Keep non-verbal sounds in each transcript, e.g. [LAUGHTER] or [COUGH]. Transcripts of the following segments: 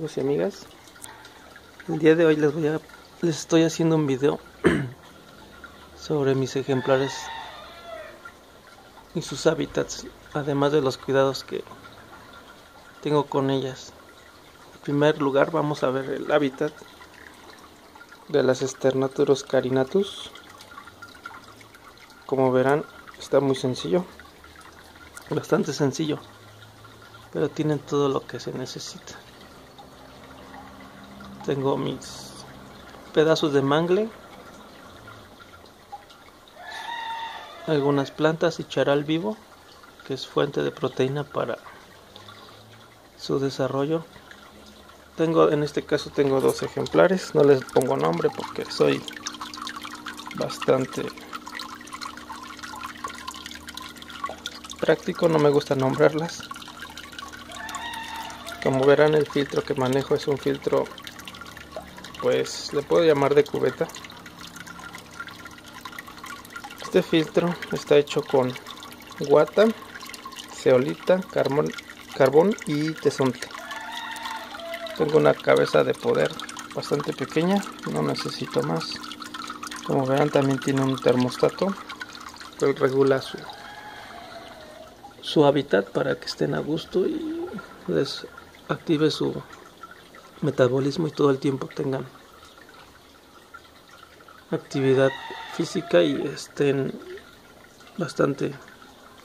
amigos y amigas. El día de hoy les voy a les estoy haciendo un video [CLEARS THROAT] sobre mis ejemplares y sus hábitats además de los cuidados que tengo con ellas. En primer lugar vamos a ver el hábitat de las Sternaturus carinatus. Como verán está muy sencillo bastante sencillo pero tienen todo lo que se necesita tengo mis pedazos de mangle, algunas plantas y charal vivo, que es fuente de proteína para su desarrollo. Tengo, en este caso tengo dos ejemplares, no les pongo nombre porque soy bastante práctico, no me gusta nombrarlas. Como verán el filtro que manejo es un filtro pues le puedo llamar de cubeta. Este filtro está hecho con guata, ceolita, carbón, carbón y tesonte. Tengo una cabeza de poder bastante pequeña, no necesito más. Como verán también tiene un termostato que regula su, su hábitat para que estén a gusto y les active su metabolismo y todo el tiempo tengan actividad física y estén bastante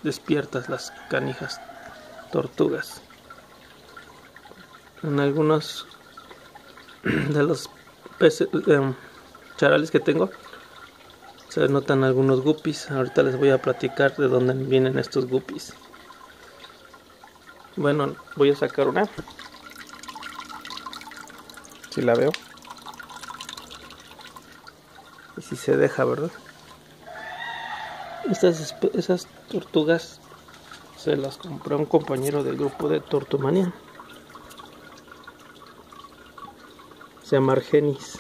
despiertas las canijas tortugas. En algunos [CLEARS THROAT] de los peces, eh, charales que tengo se notan algunos guppies. Ahorita les voy a platicar de dónde vienen estos guppies. Bueno, voy a sacar una si la veo. Y si se deja, ¿verdad? Estas esas tortugas se las compró un compañero del grupo de Tortumania. Se llama Argenis.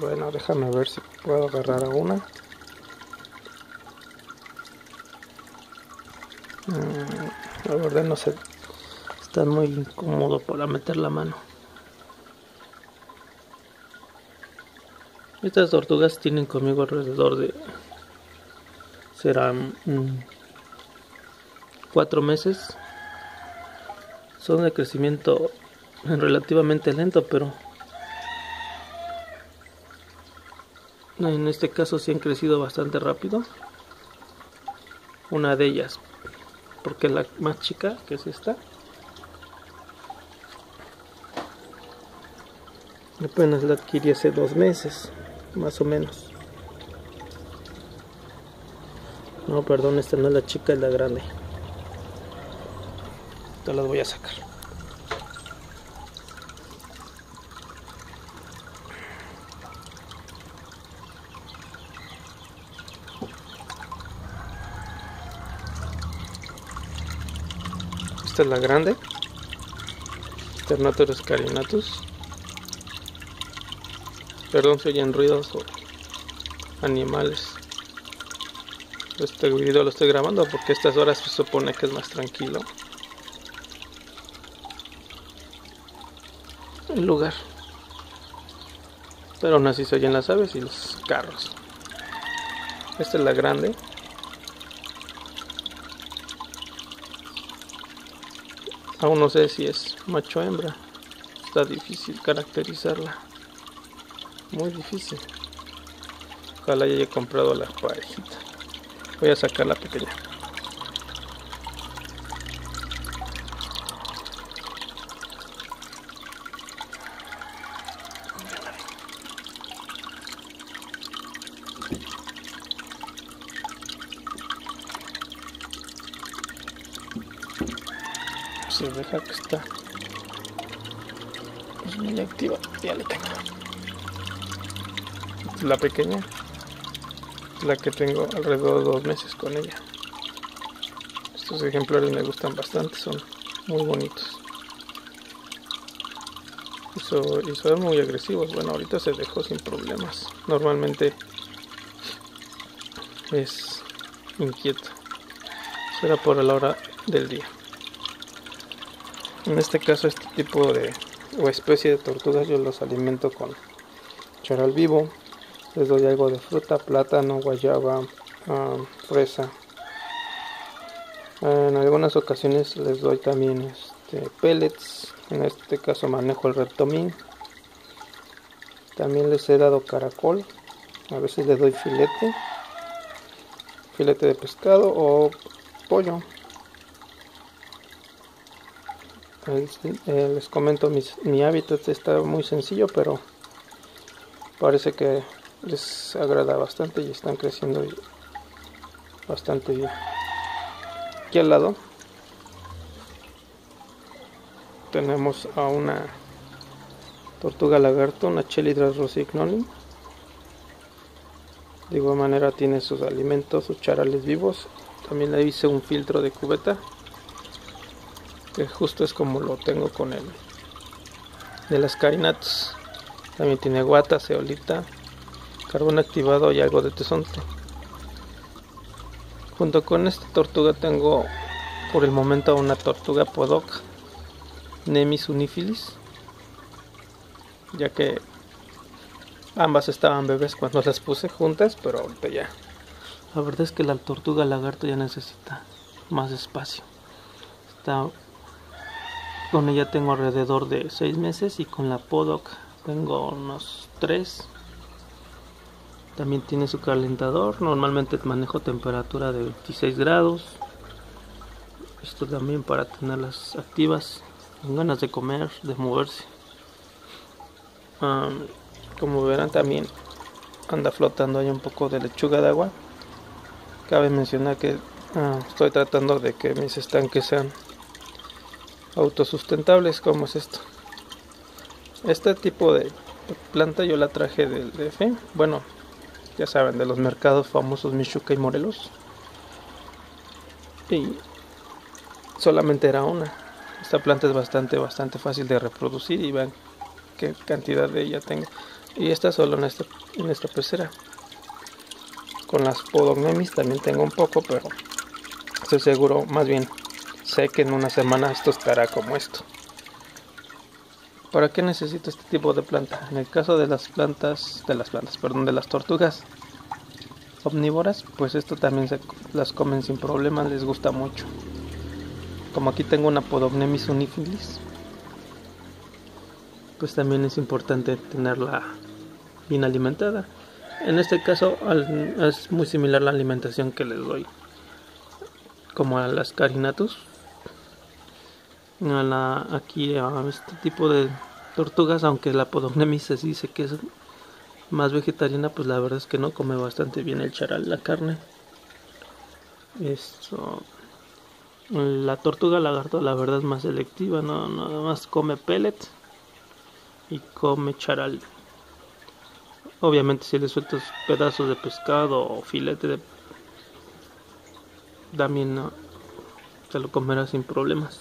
Bueno, déjame ver si puedo agarrar a una. Mm. La verdad no sé. Está muy incómodo para meter la mano. Estas tortugas tienen conmigo alrededor de... Serán cuatro meses. Son de crecimiento relativamente lento, pero en este caso sí han crecido bastante rápido. Una de ellas porque la más chica que es esta apenas la adquirí hace dos meses más o menos. No perdón esta no es la chica es la grande. Te las voy a sacar Esta es la grande. Sternaturus carinatus. Perdón si oyen ruidos o animales. Este video lo estoy grabando porque estas horas se supone que es más tranquilo. El lugar. Pero aún así se oyen las aves y los carros. Esta es la grande. Aún no sé si es macho o hembra. Está difícil caracterizarla. Muy difícil. Ojalá ya haya comprado la parejita. Voy a sacar la pequeña. Se deja que está. Es muy activa ya le tengo. La pequeña. La que tengo alrededor de dos meses con ella. Estos ejemplares me gustan bastante son muy bonitos. Y son muy agresivos. Bueno ahorita se dejó sin problemas. Normalmente es inquieto. Será por la hora del día. En este caso este tipo de o especie de tortugas yo los alimento con charal vivo. Les doy algo de fruta, plátano, guayaba, ah, fresa. En algunas ocasiones les doy también este, pellets. En este caso manejo el reptomín. También les he dado caracol. A veces les doy filete. Filete de pescado o pollo. Eh, les comento mi hábito está muy sencillo pero parece que les agrada bastante y están creciendo bastante bien. Aquí al lado tenemos a una tortuga lagarto una Chelidra rosignoli de igual manera tiene sus alimentos sus charales vivos. También le hice un filtro de cubeta que justo es como lo tengo con él de las carinatos también tiene guata, ceolita carbón activado y algo de tesonte. Junto con esta tortuga tengo por el momento una tortuga podoc Nemis unifilis ya que ambas estaban bebés cuando las puse juntas pero ahorita ya. La verdad es que la tortuga lagarto ya necesita más espacio. Está con ella tengo alrededor de 6 meses y con la Podoc tengo unos 3. También tiene su calentador. Normalmente manejo temperatura de 26 grados. Esto también para tenerlas activas, con ganas de comer, de moverse. como verán también anda flotando ahí un poco de lechuga de agua. Cabe mencionar que ah, estoy tratando de que mis estanques sean autosustentables como es esto este tipo de planta yo la traje del DF bueno ya saben de los mercados famosos Michuca y Morelos. Y solamente era una. Esta planta es bastante bastante fácil de reproducir y vean qué cantidad de ella tengo. Y esta solo en esta, en esta pecera. Con las podognemis también tengo un poco pero estoy seguro más bien sé que en una semana esto estará como esto. ¿Para qué necesito este tipo de planta? En el caso de las plantas, de las plantas, perdón, de las tortugas omnívoras, pues esto también se las comen sin problema, les gusta mucho. Como aquí tengo una Podognemis unifilis, pues también es importante tenerla bien alimentada. En este caso es muy similar la alimentación que les doy como a las carinatus a la, aquí a este tipo de tortugas, aunque la podognemis dice que es más vegetariana, pues la verdad es que no come bastante bien el charal, la carne. Esto, la tortuga lagarto la verdad es más selectiva, no nada más come pellet y come charal. Obviamente si le sueltas pedazos de pescado o filete de también se lo comerá sin problemas.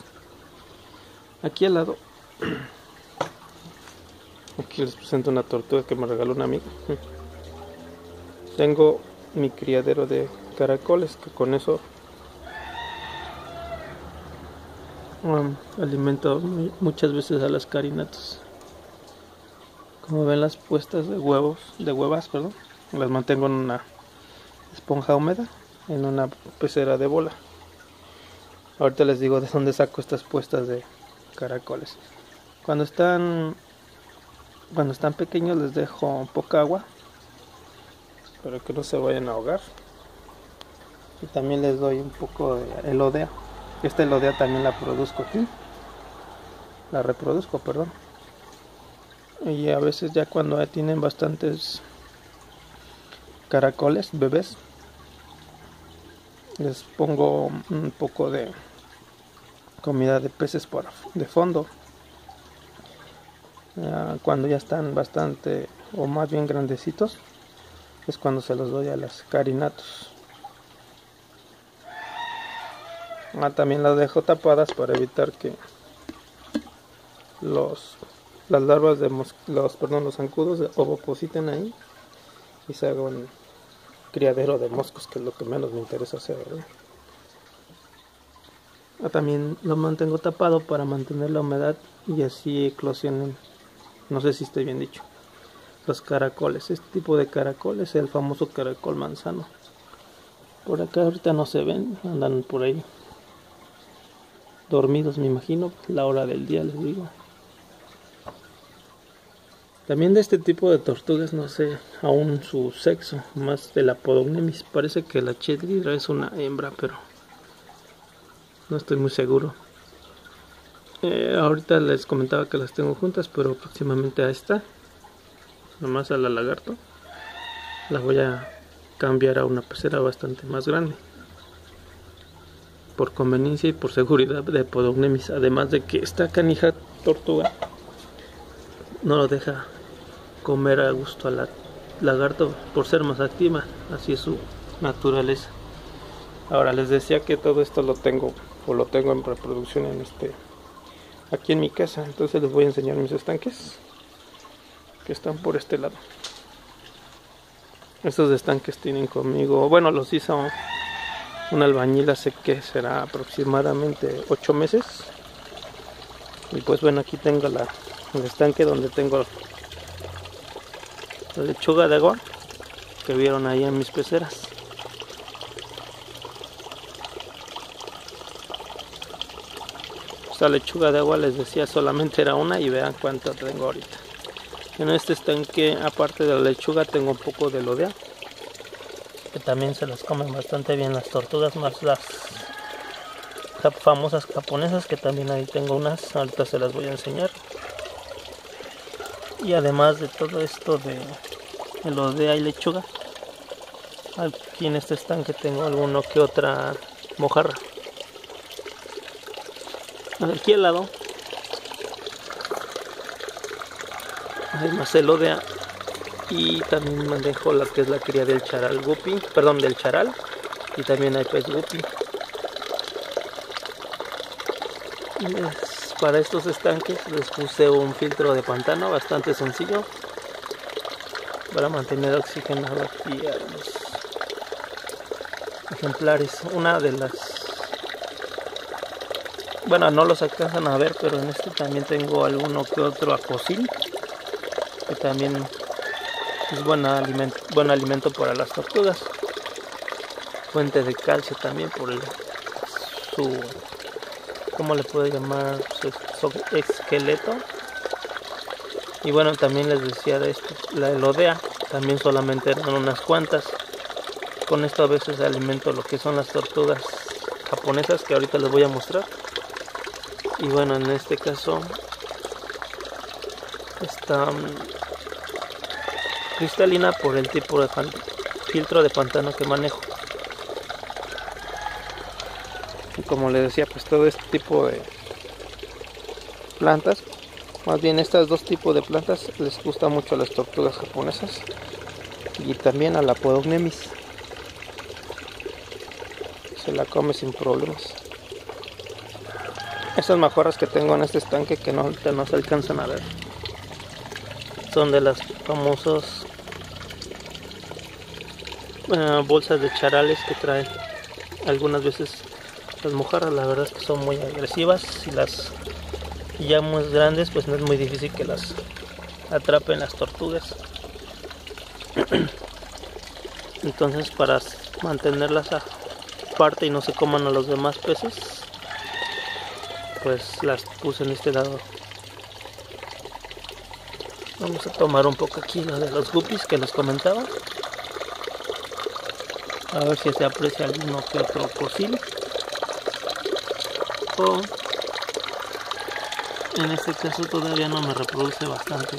Aquí al lado, aquí les presento una tortuga que me regaló un amigo. Tengo mi criadero de caracoles que con eso um, alimento muchas veces a las carinatas. Como ven las puestas de huevos, de huevas, perdón, las mantengo en una esponja húmeda, en una pecera de bola. Ahorita les digo de dónde saco estas puestas de caracoles. Cuando están cuando están pequeños les dejo poca agua para que no se vayan a ahogar. Y también les doy un poco de elodea. Esta elodea también la produzco aquí. La reproduzco, perdón. Y a veces ya cuando tienen bastantes caracoles, bebés, les pongo un poco de comida de peces por de fondo. Cuando ya están bastante o más bien grandecitos es cuando se los doy a las carinatos. Ah, también las dejo tapadas para evitar que los las larvas de los perdón los zancudos ovopositen ahí y se haga un criadero de moscos que es lo que menos me interesa hacer también lo mantengo tapado para mantener la humedad y así eclosionen. No sé si estoy bien dicho. Los caracoles. Este tipo de caracoles, el famoso caracol manzano. Por acá ahorita no se ven, andan por ahí dormidos, me imagino. La hora del día, les digo. También de este tipo de tortugas no sé aún su sexo, más de la Podognemis. Parece que la Chedrira es una hembra, pero no estoy muy seguro. Eh, ahorita les comentaba que las tengo juntas, pero próximamente a esta, nomás a la lagarto, la voy a cambiar a una pecera bastante más grande. Por conveniencia y por seguridad de Podognemis. Además de que esta canija tortuga no lo deja comer a gusto al lagarto por ser más activa. Así es su naturaleza. Ahora les decía que todo esto lo tengo o lo tengo en reproducción en este aquí en mi casa. Entonces les voy a enseñar mis estanques que están por este lado. Estos estanques tienen conmigo bueno los hizo un albañil hace que será aproximadamente 8 meses. Y pues bueno aquí tengo la, el estanque donde tengo la lechuga de agua que vieron ahí en mis peceras lechuga de agua les decía solamente era una y vean cuánto tengo ahorita. En este estanque aparte de la lechuga tengo un poco de lodea que también se las comen bastante bien las tortugas más las famosas japonesas que también ahí tengo unas ahorita se las voy a enseñar. Y además de todo esto de, de lodea y lechuga aquí en este estanque tengo alguno que otra mojarra aquí al lado. Hay más elodea y también manejo la que es la cría del charal guppy perdón del charal. Y también hay pez guppy. Para estos estanques les puse un filtro de pantano bastante sencillo para mantener oxigenado aquí a los ejemplares. Una de las bueno no los alcanzan a ver pero en este también tengo alguno que otro acosil que también es buen alimento, buen alimento para las tortugas. Fuente de calcio también por el, su ¿cómo le puedo llamar? su esqueleto. Y bueno también les decía de esto la elodea también solamente eran unas cuantas. Con esto a veces alimento lo que son las tortugas japonesas que ahorita les voy a mostrar y bueno en este caso está mm, cristalina por el tipo de filtro de pantano que manejo. Y como les decía pues todo este tipo de plantas más bien estos dos tipos de plantas les gusta mucho a las tortugas japonesas y también a la podognemis se la come sin problemas estas mejoras que tengo en este estanque que no, se alcanzan a ver. Son de las famosas eh, bolsas de charales que traen. Algunas veces las mojarras la verdad es que son muy agresivas. Y las ya muy grandes pues no es muy difícil que las atrapen las tortugas. [CLEARS THROAT] Entonces para mantenerlas aparte y no se coman a los demás peces pues las puse en este lado. Vamos a tomar un poco aquí lo de los guppies que les comentaba. A ver si se aprecia alguno que otro cosil. O en este caso todavía no me reproduce bastante.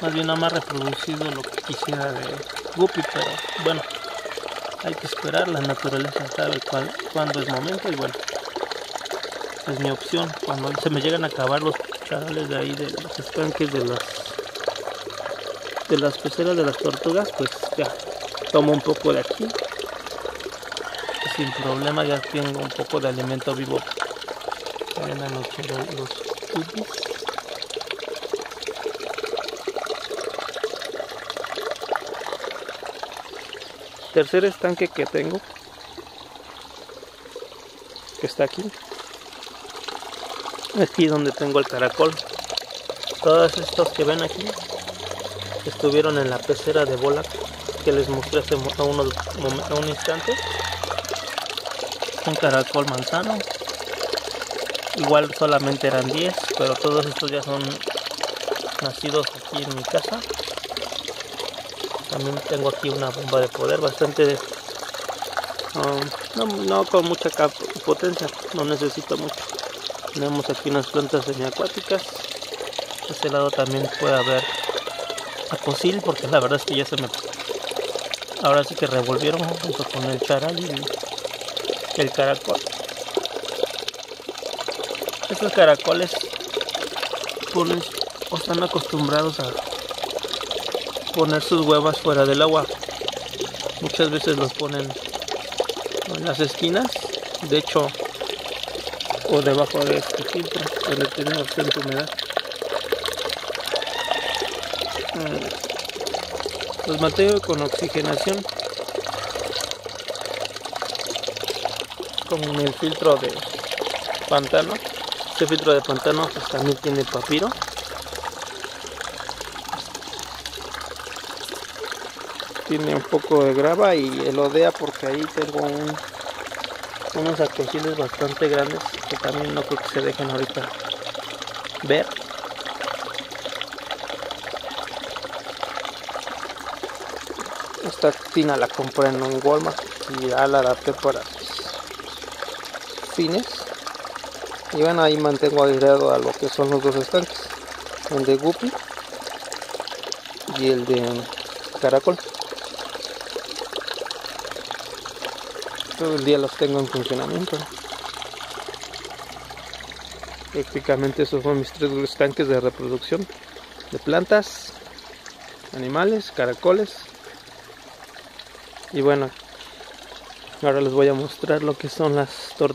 Más bien no me ha reproducido lo que quisiera de guppy pero bueno hay que esperar la naturaleza sabe cuándo es momento y bueno es mi opción cuando se me llegan a acabar los charales de ahí de los estanques de las de las peceras de las tortugas pues ya tomo un poco de aquí sin problema ya tengo un poco de alimento vivo en noche los tercer estanque que tengo que está aquí. Aquí donde tengo el caracol. Todos estos que ven aquí estuvieron en la pecera de bola que les mostré hace unos, un instante. Un caracol manzano. Igual solamente eran 10, pero todos estos ya son nacidos aquí en mi casa. También tengo aquí una bomba de poder bastante... Um, no, con mucha potencia, no necesito mucho. Tenemos aquí unas plantas semiacuáticas. este lado también puede haber acosil porque la verdad es que ya se me... Ahora sí que revolvieron junto con el charal y el caracol. Estos caracoles ponen o están acostumbrados a poner sus huevas fuera del agua. Muchas veces los ponen en las esquinas, de hecho, o debajo de este filtro, donde tiene bastante humedad. Mm, los mantengo con oxigenación, con el filtro de pantano. Este filtro de pantano pues, también tiene papiro. tiene un poco de grava y el odea porque ahí tengo unos acogiles bastante grandes que también no creo que se dejen ahorita ver. Esta tina la compré en un Walmart y ya la adapté para fines. Y bueno ahí mantengo agregado a lo que son los dos estanques el de Guppy y el de caracol todo el día los tengo en funcionamiento. Prácticamente esos son mis tres estanques de reproducción de plantas, animales, caracoles. Y bueno, ahora les voy a mostrar lo que son las tortugas.